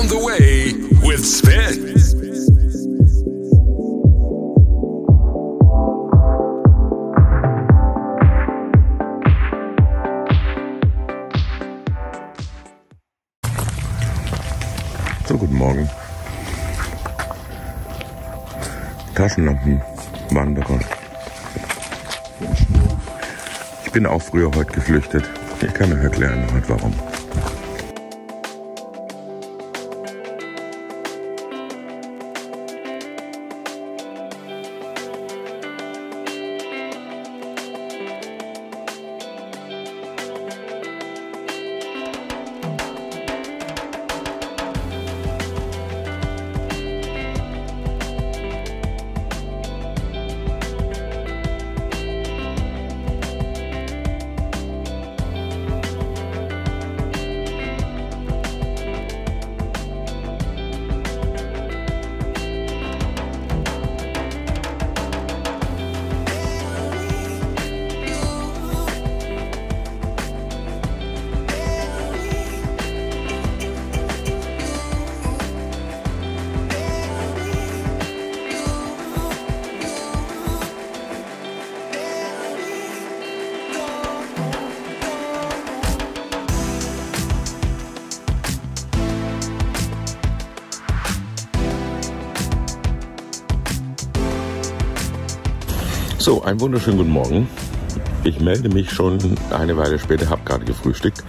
on the way with Spin. So, guten Morgen. Taschenlampen, Wanderer. Ich bin auch früher heute geflüchtet. Ich kann euch erklären heute warum. So, einen wunderschönen guten Morgen. Ich melde mich schon eine Weile später, habe gerade gefrühstückt.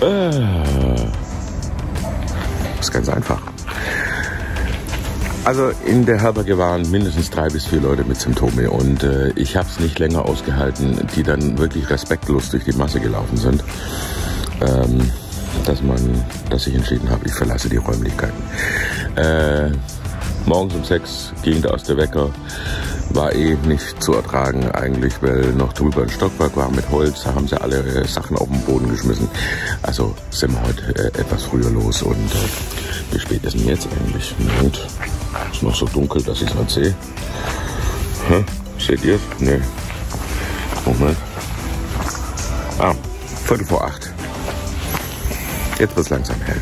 Äh, ist ganz einfach. Also in der Herberge waren mindestens drei bis vier Leute mit Symptome und äh, ich habe es nicht länger ausgehalten, die dann wirklich respektlos durch die Masse gelaufen sind, ähm, dass man, dass ich entschieden habe, ich verlasse die Räumlichkeiten. Äh, morgens um sechs ging da aus der Wecker war eh nicht zu ertragen eigentlich, weil noch drüber ein Stockwerk war mit Holz. Da haben sie alle äh, Sachen auf den Boden geschmissen. Also sind wir heute äh, etwas früher los und äh, wie spät ist denn jetzt eigentlich? Moment, ist noch so dunkel, dass ich es nicht sehe. Seht ihr es? Nee. Moment. Ah, Viertel vor acht. Jetzt wird es langsam hell.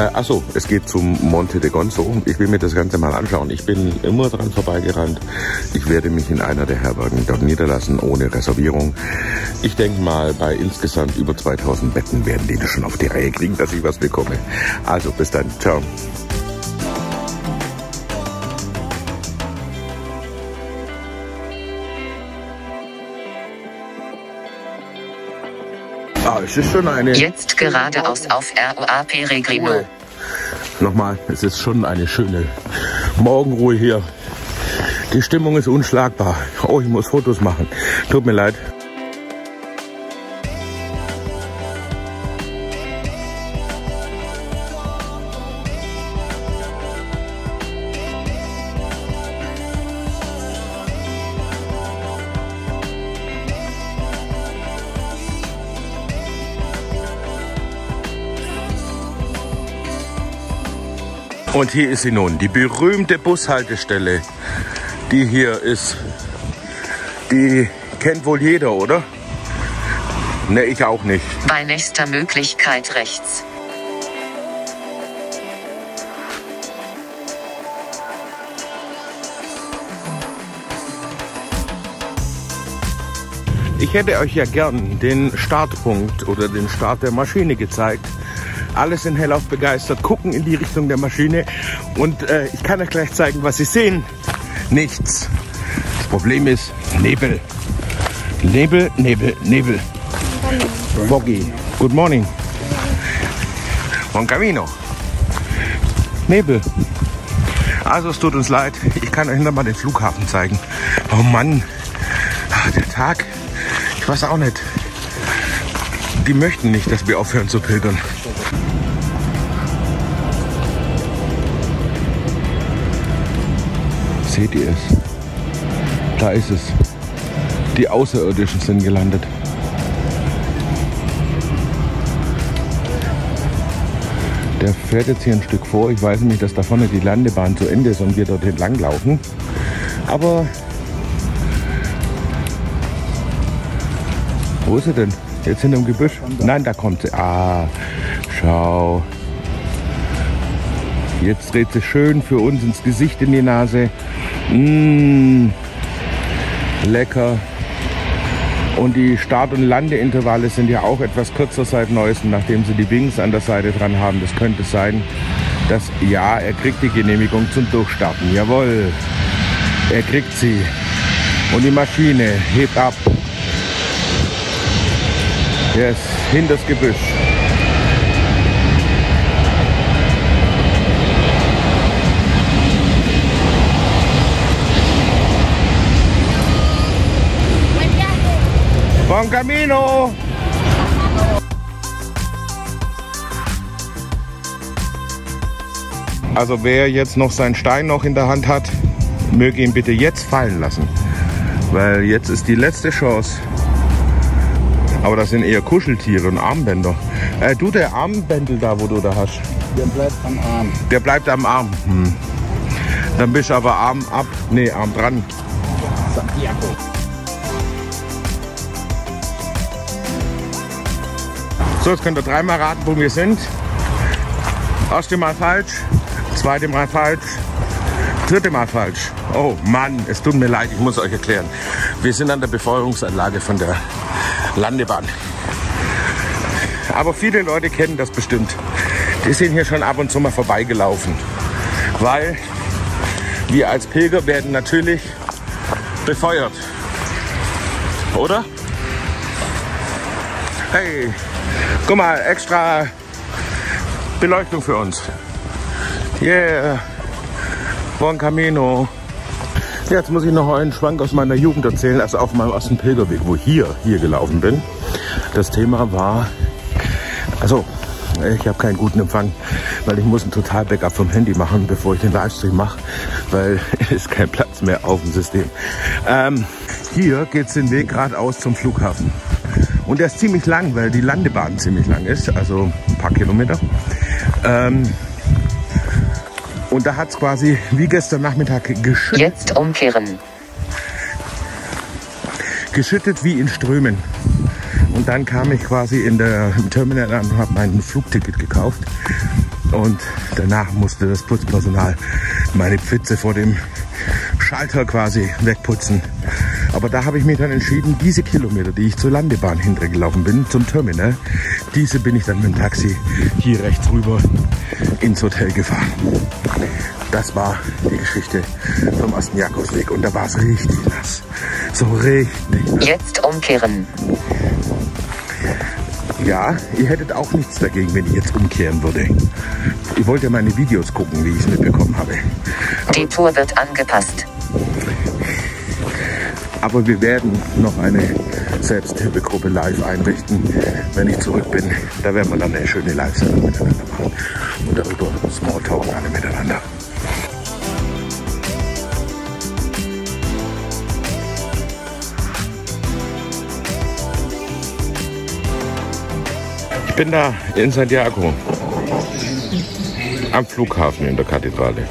Äh, achso, es geht zum Monte de Gonzo. Ich will mir das Ganze mal anschauen. Ich bin immer dran vorbeigerannt. Ich werde mich in einer der Herbergen dort niederlassen, ohne Reservierung. Ich denke mal, bei insgesamt über 2000 Betten werden die das schon auf die Reihe kriegen, dass ich was bekomme. Also, bis dann. Ciao. Ah, es ist schon eine... Jetzt geradeaus auf ROAP Reglino. Nochmal, es ist schon eine schöne Morgenruhe hier. Die Stimmung ist unschlagbar. Oh, ich muss Fotos machen. Tut mir leid. Und hier ist sie nun, die berühmte Bushaltestelle. Die hier ist, die kennt wohl jeder, oder? Ne, ich auch nicht. Bei nächster Möglichkeit rechts. Ich hätte euch ja gern den Startpunkt oder den Start der Maschine gezeigt. Alle sind hellauf begeistert, gucken in die Richtung der Maschine und äh, ich kann euch gleich zeigen, was sie sehen. Nichts. Das Problem ist Nebel. Nebel, Nebel, Nebel. Foggy. Good morning. Buon camino. Nebel. Also es tut uns leid. Ich kann euch noch mal den Flughafen zeigen. Oh Mann. Ach, der Tag. Ich weiß auch nicht. Die möchten nicht, dass wir aufhören zu pilgern. Seht ihr es? Da ist es. Die Außerirdischen sind gelandet. Der fährt jetzt hier ein Stück vor. Ich weiß nämlich, dass da vorne die Landebahn zu Ende ist und wir dort entlang laufen. Aber wo ist sie denn? Jetzt hinterm Gebüsch? Nein, da kommt sie. Ah, schau. Jetzt dreht sie schön für uns ins Gesicht in die Nase. Mmh, lecker. Und die Start- und Landeintervalle sind ja auch etwas kürzer seit neuestem, nachdem sie die Wings an der Seite dran haben. Das könnte sein, dass ja, er kriegt die Genehmigung zum Durchstarten. Jawohl, er kriegt sie. Und die Maschine hebt ab. Yes, hinters Gebüsch. Buon camino! Also wer jetzt noch seinen Stein noch in der Hand hat, möge ihn bitte jetzt fallen lassen. Weil jetzt ist die letzte Chance. Aber das sind eher Kuscheltiere und Armbänder. Äh, du, der Armbändel da, wo du da hast, Der bleibt am Arm. der bleibt am Arm. Hm. Dann bist du aber Arm ab, nee, Arm dran. Santiago. So, jetzt könnt ihr dreimal raten, wo wir sind. Erste Mal falsch, zweite Mal falsch, dritte Mal falsch. Oh Mann, es tut mir leid, ich muss euch erklären. Wir sind an der Befeuerungsanlage von der Landebahn. Aber viele Leute kennen das bestimmt. Die sind hier schon ab und zu mal vorbeigelaufen. Weil wir als Pilger werden natürlich befeuert. Oder? Hey, guck mal, extra Beleuchtung für uns. Yeah, Buon Camino. Jetzt muss ich noch einen Schwank aus meiner Jugend erzählen, also auf meinem ersten Pilgerweg, wo ich hier, hier gelaufen bin. Das Thema war, also ich habe keinen guten Empfang, weil ich muss ein Total-Backup vom Handy machen, bevor ich den Livestream mache, weil es kein Platz mehr auf dem System. Ähm, hier geht es den Weg geradeaus zum Flughafen. Und der ist ziemlich lang, weil die Landebahn ziemlich lang ist, also ein paar Kilometer. Ähm, und da hat es quasi wie gestern Nachmittag geschüttet, Jetzt umkehren. geschüttet wie in Strömen. Und dann kam ich quasi in der, im Terminal an und habe mein Flugticket gekauft. Und danach musste das Putzpersonal meine Pfütze vor dem Schalter quasi wegputzen. Aber da habe ich mich dann entschieden, diese Kilometer, die ich zur Landebahn hintergelaufen bin, zum Terminal, diese bin ich dann mit dem Taxi hier rechts rüber ins Hotel gefahren. Das war die Geschichte vom ersten Jakobsweg und da war es richtig nass. So richtig nass. Jetzt umkehren. Ja, ihr hättet auch nichts dagegen, wenn ich jetzt umkehren würde. Ich wollte ja meine Videos gucken, wie ich es mitbekommen habe. Die Tour wird angepasst. Aber wir werden noch eine Selbsthilfegruppe live einrichten, wenn ich zurück bin. Da werden wir dann eine schöne Live-Sendung miteinander machen. Und darüber Smalltalk alle miteinander. Bin da in Santiago. Am Flughafen in der Kathedrale.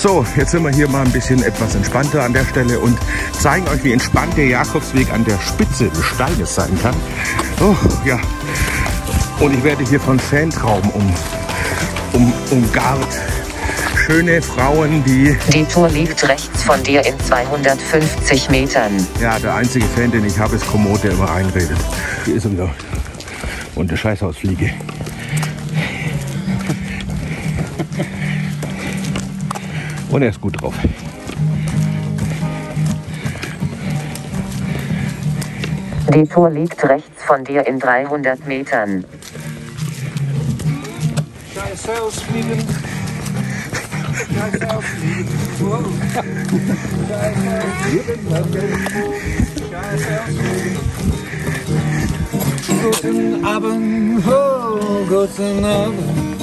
So, jetzt sind wir hier mal ein bisschen etwas entspannter an der Stelle und zeigen euch, wie entspannt der Jakobsweg an der Spitze des Steines sein kann. Oh, ja. Und ich werde hier von Fantraum um, um, umgarnt. schöne Frauen, die... Die Tour liegt rechts von dir in 250 Metern. Ja, der einzige Fan, den ich habe, ist Komoot, der immer einredet. Hier ist er wieder. Und der Scheißhausfliege. Und er ist gut drauf. Die Tour liegt rechts von dir in 300 Metern. Guten Abend, oh, guten Abend.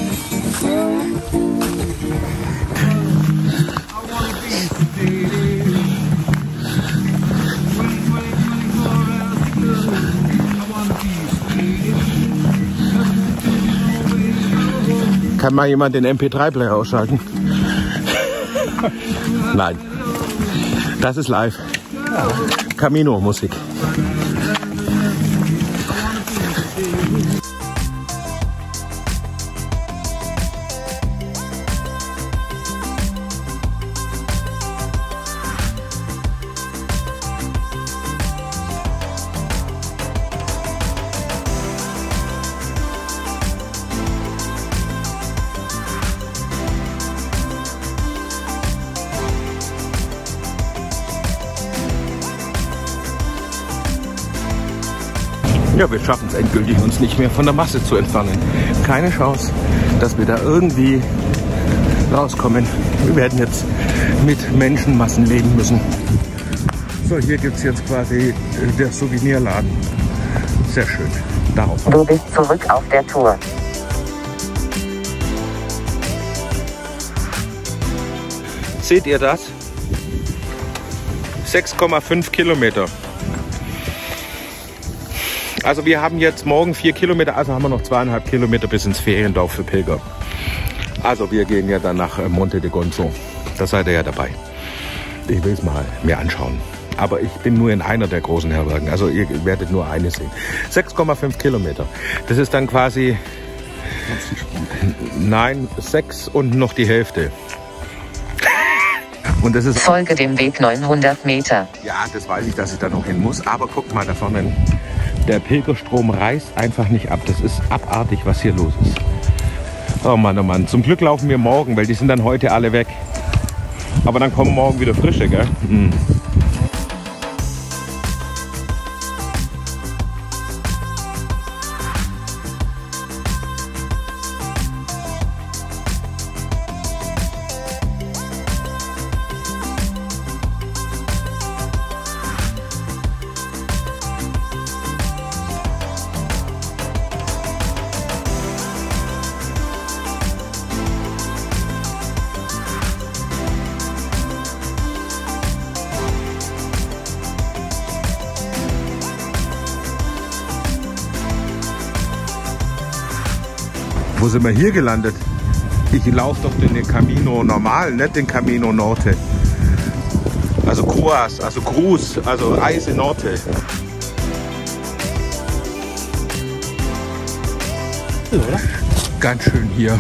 Kann mal jemand den MP3-Player ausschalten? Nein. Das ist live. Camino-Musik. Ja, wir schaffen es endgültig, uns nicht mehr von der Masse zu entfernen. Keine Chance, dass wir da irgendwie rauskommen. Wir werden jetzt mit Menschenmassen leben müssen. So, hier gibt es jetzt quasi äh, der Souvenirladen. Sehr schön. Darauf. Du bist zurück auf der Tour. Seht ihr das? 6,5 Kilometer. Also wir haben jetzt morgen vier Kilometer, also haben wir noch zweieinhalb Kilometer bis ins Feriendorf für Pilger. Also wir gehen ja dann nach äh, Monte de Gonzo. Da seid ihr ja dabei. Ich will es mal mir anschauen. Aber ich bin nur in einer der großen Herbergen. Also ihr werdet nur eine sehen. 6,5 Kilometer. Das ist dann quasi... Nein, sechs und noch die Hälfte. Und das ist Folge dem Weg 900 Meter. ja, das weiß ich, dass ich da noch hin muss. Aber guckt mal da vorne. Der Pilgerstrom reißt einfach nicht ab. Das ist abartig, was hier los ist. Oh Mann, oh Mann. Zum Glück laufen wir morgen, weil die sind dann heute alle weg. Aber dann kommen morgen wieder frische, gell? Mhm. Wo sind wir hier gelandet? Ich laufe doch den Camino normal, nicht den Camino Norte. Also Cruas, also Cruz, also Eise Norte. Ganz schön hier.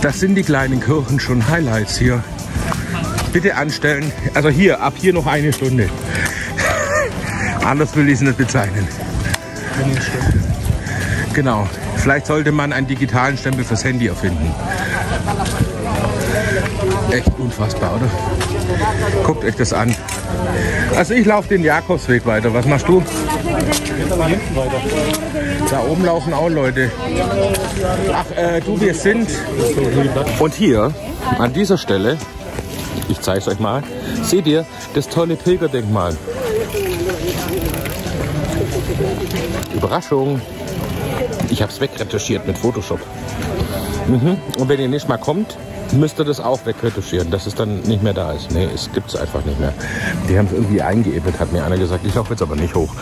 Das sind die kleinen Kirchen schon Highlights hier. Bitte anstellen. Also hier, ab hier noch eine Stunde. Anders will ich es nicht bezeichnen. Genau. Vielleicht sollte man einen digitalen Stempel fürs Handy erfinden. Echt unfassbar, oder? Guckt euch das an. Also ich laufe den Jakobsweg weiter. Was machst du? Da oben laufen auch Leute. Ach, äh, du, wir sind. Und hier, an dieser Stelle, ich zeige es euch mal, seht ihr das tolle Pilgerdenkmal. Überraschung. Ich habe es wegretuschiert mit Photoshop. Mhm. Und wenn ihr nicht mal kommt, müsst ihr das auch wegretuschieren, dass es dann nicht mehr da ist. Nee, es gibt es einfach nicht mehr. Die haben es irgendwie eingeebnet, hat mir einer gesagt. Ich laufe jetzt aber nicht hoch,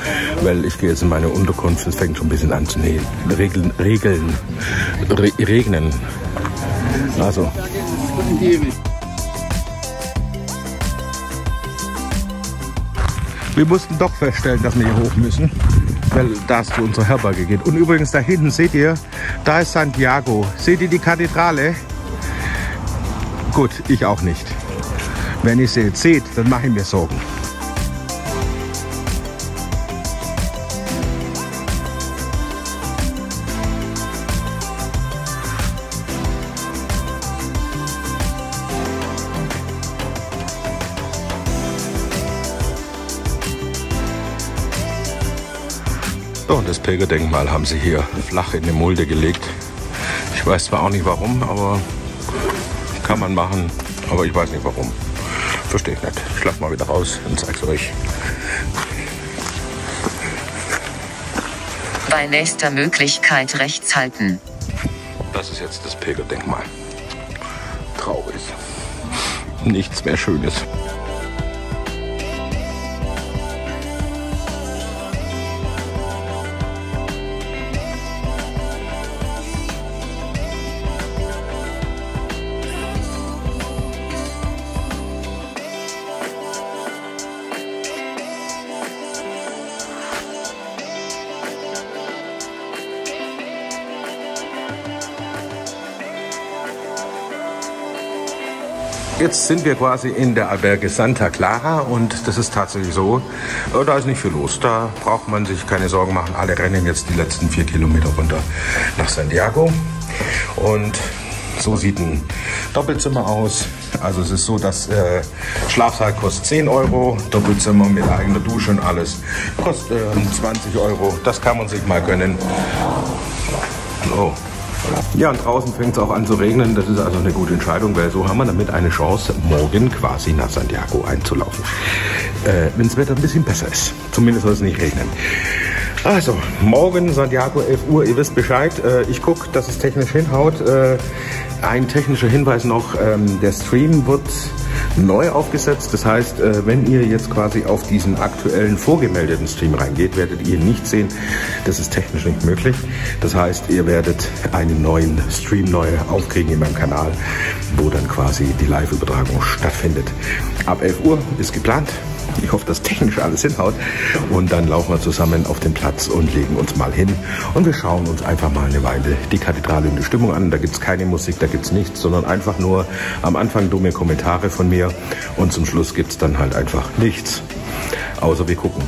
weil ich gehe jetzt in meine Unterkunft. Es fängt schon ein bisschen an zu nähen. Regeln, Regeln, Re regnen. Also, wir mussten doch feststellen, dass wir hier hoch müssen, weil das zu unserer Herberge geht. Und übrigens da hinten seht ihr, da ist Santiago. Seht ihr die Kathedrale? Gut, ich auch nicht. Wenn ihr sie jetzt seht, dann mache ich mir Sorgen. Pilgerdenkmal haben sie hier flach in die Mulde gelegt. Ich weiß zwar auch nicht warum, aber kann man machen. Aber ich weiß nicht warum. Verstehe ich nicht. Ich lasse mal wieder raus und zeig's euch. Bei nächster Möglichkeit rechts halten. Das ist jetzt das Pilgerdenkmal. Traurig. Nichts mehr Schönes. Jetzt sind wir quasi in der Alberge Santa Clara und das ist tatsächlich so, äh, da ist nicht viel los. Da braucht man sich keine Sorgen machen. Alle rennen jetzt die letzten vier Kilometer runter nach Santiago und so sieht ein Doppelzimmer aus. Also es ist so, dass äh, Schlafsaal kostet 10 Euro, Doppelzimmer mit eigener Dusche und alles kostet äh, 20 Euro. Das kann man sich mal gönnen. Hallo. Ja, und draußen fängt es auch an zu regnen. Das ist also eine gute Entscheidung, weil so haben wir damit eine Chance, morgen quasi nach Santiago einzulaufen. Äh, Wenn das Wetter ein bisschen besser ist. Zumindest soll es nicht regnen. Also, morgen Santiago 11 Uhr, ihr wisst Bescheid. Äh, ich gucke, dass es technisch hinhaut. Äh, ein technischer Hinweis noch, ähm, der Stream wird neu aufgesetzt. Das heißt, äh, wenn ihr jetzt quasi auf diesen aktuellen vorgemeldeten Stream reingeht, werdet ihr nicht sehen, das ist technisch nicht möglich. Das heißt, ihr werdet einen neuen Stream neu aufkriegen in meinem Kanal, wo dann quasi die Live-Übertragung stattfindet. Ab 11 Uhr ist geplant. Ich hoffe, dass technisch alles hinhaut. Und dann laufen wir zusammen auf den Platz und legen uns mal hin. Und wir schauen uns einfach mal eine Weile die Kathedrale und die Stimmung an. Da gibt es keine Musik, da gibt es nichts, sondern einfach nur am Anfang dumme Kommentare von mir. Und zum Schluss gibt es dann halt einfach nichts. Außer wir gucken.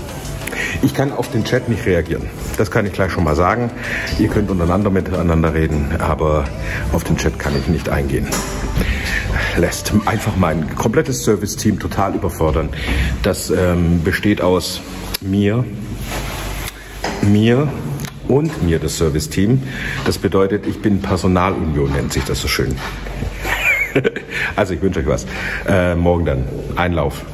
Ich kann auf den Chat nicht reagieren. Das kann ich gleich schon mal sagen. Ihr könnt untereinander miteinander reden, aber auf den Chat kann ich nicht eingehen lässt einfach mein komplettes Service-Team total überfordern. Das ähm, besteht aus mir, mir und mir, das Service-Team. Das bedeutet, ich bin Personalunion, nennt sich das so schön. also ich wünsche euch was. Äh, morgen dann Einlauf.